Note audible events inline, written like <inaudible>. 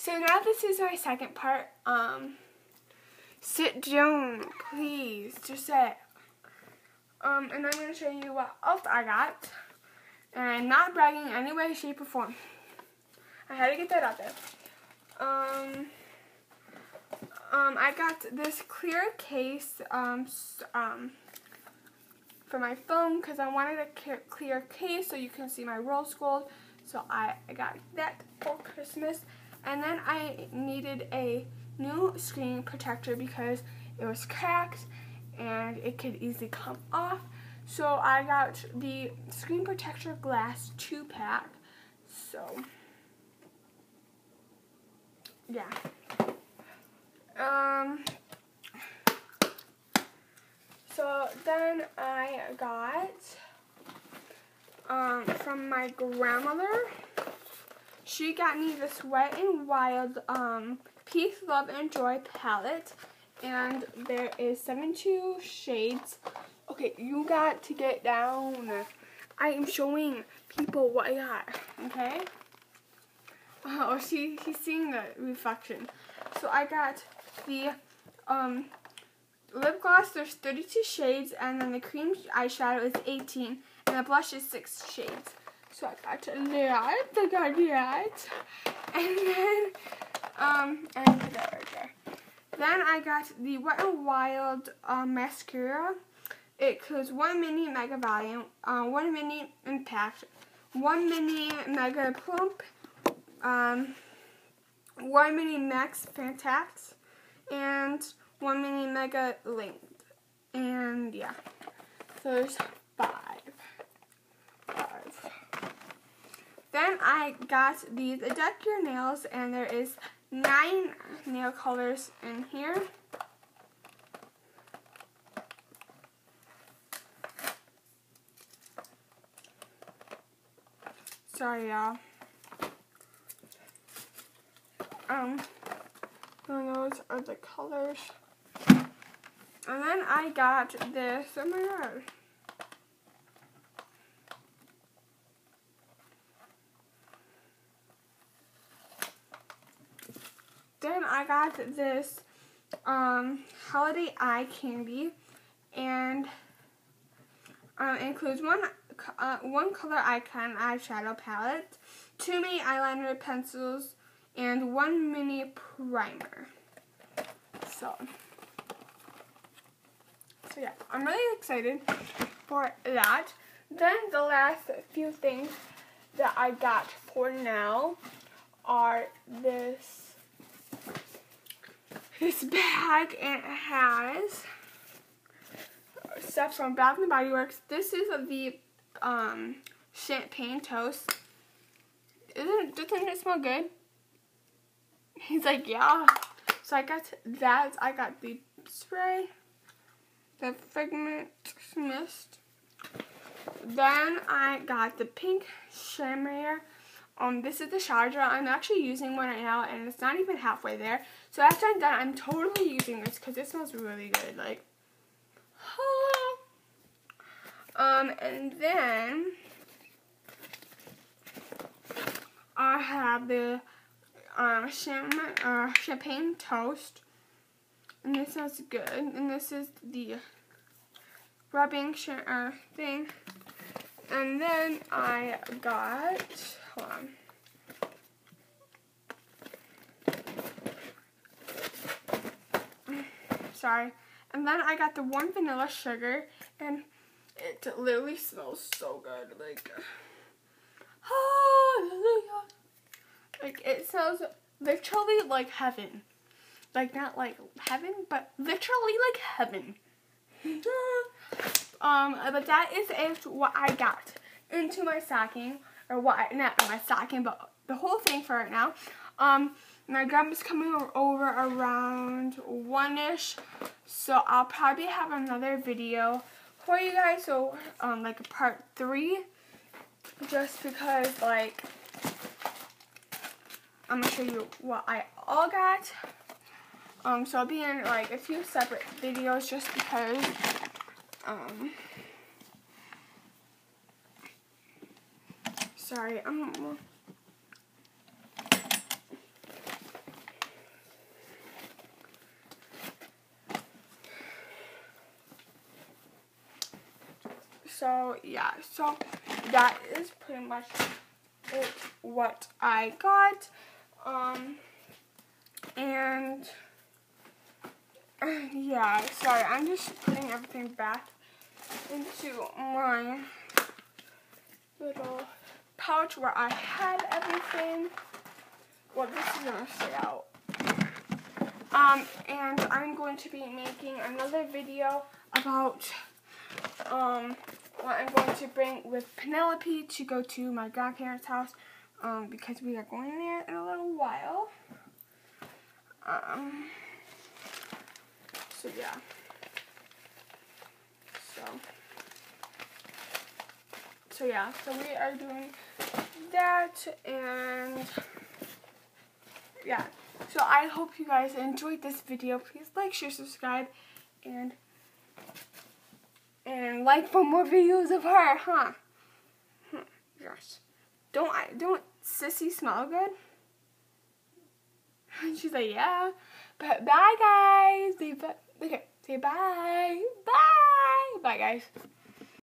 So now this is my second part. Um, sit down, please. Just sit. Um, and I'm going to show you what else I got. And I'm not bragging any way, shape, or form. I had to get that out there. Um, um, I got this clear case um, um, for my phone because I wanted a clear case so you can see my rose gold. So I, I got that for Christmas. And then I needed a new screen protector because it was cracked and it could easily come off. So I got the screen protector glass 2 pack. So, yeah. Um, so then I got um, from my grandmother. She got me this Wet n Wild um, Peace, Love, and Joy palette. And there is 72 shades. Okay, you got to get down. I am showing people what I got, okay? Oh, she, she's seeing the reflection. So I got the um, lip gloss, there's 32 shades, and then the cream eyeshadow is 18, and the blush is 6 shades. So I got that, I got that, and then, um, and that right there. Then I got the Wet n Wild um, mascara. It includes one mini mega volume, uh, one mini impact, one mini mega plump, um, one mini max fantax, and one mini mega length. And yeah, so there's. Five. Then I got these Your Nails, and there is nine nail colors in here. Sorry, y'all. Um, those are the colors. And then I got this, oh my god. I got this um, holiday eye candy, and uh, includes one uh, one color icon eyeshadow palette, two mini eyeliner pencils, and one mini primer. So, so yeah, I'm really excited for that. Then the last few things that I got for now are this this bag and it has stuff from Bath and Body Works. This is the um, champagne toast. Isn't doesn't it smell good? He's like, yeah. So I got that. I got the spray, the Figment Mist. Then I got the pink shimmer. Um, this is the gel. I'm actually using one right now, and it's not even halfway there. So after I'm done, I'm totally using this because it smells really good. Like, <sighs> um, and then I have the um, uh, champagne toast. And this smells good. And this is the rubbing uh, thing. And then I got, hold on. Sorry. And then I got the one vanilla sugar. And it literally smells so good. Like, hallelujah. Like it smells literally like heaven. Like not like heaven, but literally like heaven. <laughs> um, but that is it what I got into my stocking. Or what not my stocking, but the whole thing for right now. Um, my grandma's coming over around one-ish. So I'll probably have another video for you guys. So, um, like a part three. Just because, like, I'm gonna show you what I all got. Um, so I'll be in like a few separate videos just because, um, Sorry, um. So, yeah, so that is pretty much it, what I got. Um, and <clears throat> yeah, sorry, I'm just putting everything back into my pouch where I had everything. Well, this is gonna stay out. Um, and I'm going to be making another video about um, what I'm going to bring with Penelope to go to my grandparents' house um, because we are going there in a little while. Um, so yeah. So, so yeah, so we are doing that and yeah. So I hope you guys enjoyed this video. Please like, share, subscribe, and and like for more videos of her, huh? Hmm, yes. Don't I don't Sissy smell good? And <laughs> she's like, yeah. But bye guys. Say. Okay, say bye. Bye. Bye guys.